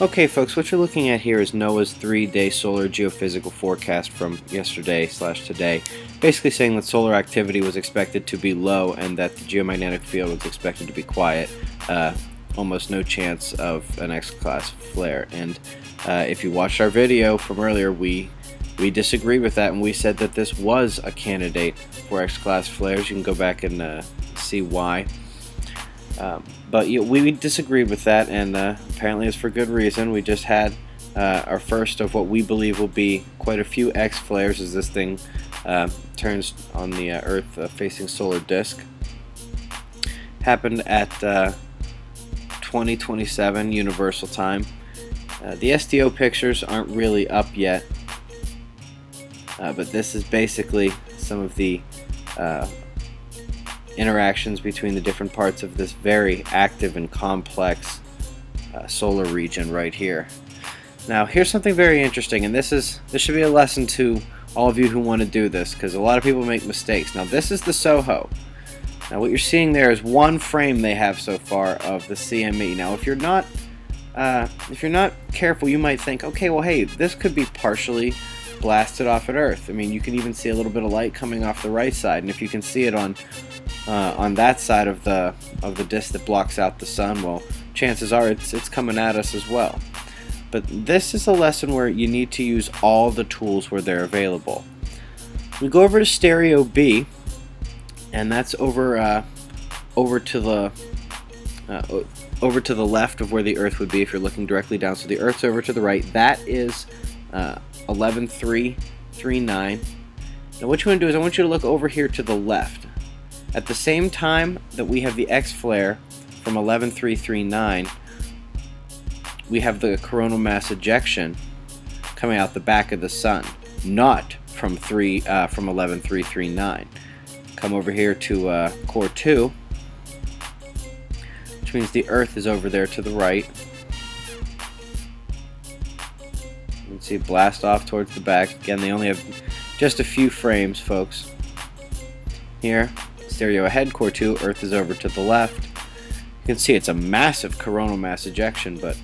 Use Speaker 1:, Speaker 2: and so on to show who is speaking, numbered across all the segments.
Speaker 1: Okay folks, what you're looking at here is NOAA's three-day solar geophysical forecast from yesterday slash today, basically saying that solar activity was expected to be low and that the geomagnetic field was expected to be quiet. Uh, almost no chance of an X-class flare. And uh, if you watched our video from earlier, we we disagree with that and we said that this was a candidate for X-class flares. You can go back and uh, see why. Um, but we disagreed with that, and uh, apparently it's for good reason. We just had uh, our first of what we believe will be quite a few X flares as this thing uh, turns on the uh, Earth uh, facing solar disk. Happened at 2027 Universal Time. the SDO pictures aren't really up yet, but this is basically some of the interactions between the different parts of this very active and complex uh, solar region right here. Now here's something very interesting and this is this should be a lesson to all of you who want to do this because a lot of people make mistakes. Now this is the SOHO. Now what you're seeing there is one frame they have so far of the CME. Now if you're not uh, if you're not careful you might think okay well hey this could be partially blasted off at Earth. I mean you can even see a little bit of light coming off the right side and if you can see it on uh, on that side of the of the disk that blocks out the sun, well, chances are it's it's coming at us as well. But this is a lesson where you need to use all the tools where they're available. We go over to stereo B, and that's over uh, over to the uh, over to the left of where the Earth would be if you're looking directly down. So the Earth's over to the right. That is uh, 11339. Now what you want to do is I want you to look over here to the left. At the same time that we have the X flare from 11339, we have the coronal mass ejection coming out the back of the sun, not from three uh, from 11339. Come over here to uh, COR2, which means the Earth is over there to the right. You can see blast off towards the back. Again, they only have just a few frames, folks. Here, stereo ahead, COR2, Earth is over to the left. You can see it's a massive coronal mass ejection, but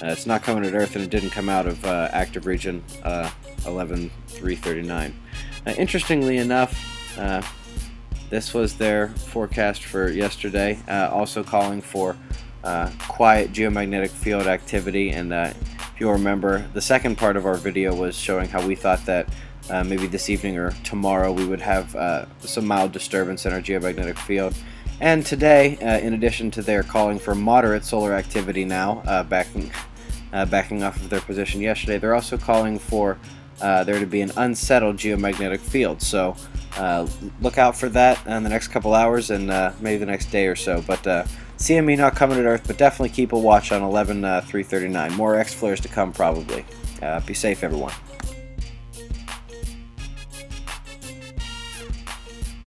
Speaker 1: uh, it's not coming at Earth and it didn't come out of uh, active region uh, 11339. Uh, interestingly enough, uh, this was their forecast for yesterday, uh, also calling for quiet geomagnetic field activity. And if you'll remember, the second part of our video was showing how we thought that uh, maybe this evening or tomorrow we would have uh, some mild disturbance in our geomagnetic field. And today, uh, in addition to their calling for moderate solar activity now, uh, backing, uh, backing off of their position yesterday, they're also calling for uh, there to be an unsettled geomagnetic field. So look out for that in the next couple hours and maybe the next day or so. But CME not coming to Earth, but definitely keep a watch on 11 339. More X flares to come probably. be safe, everyone.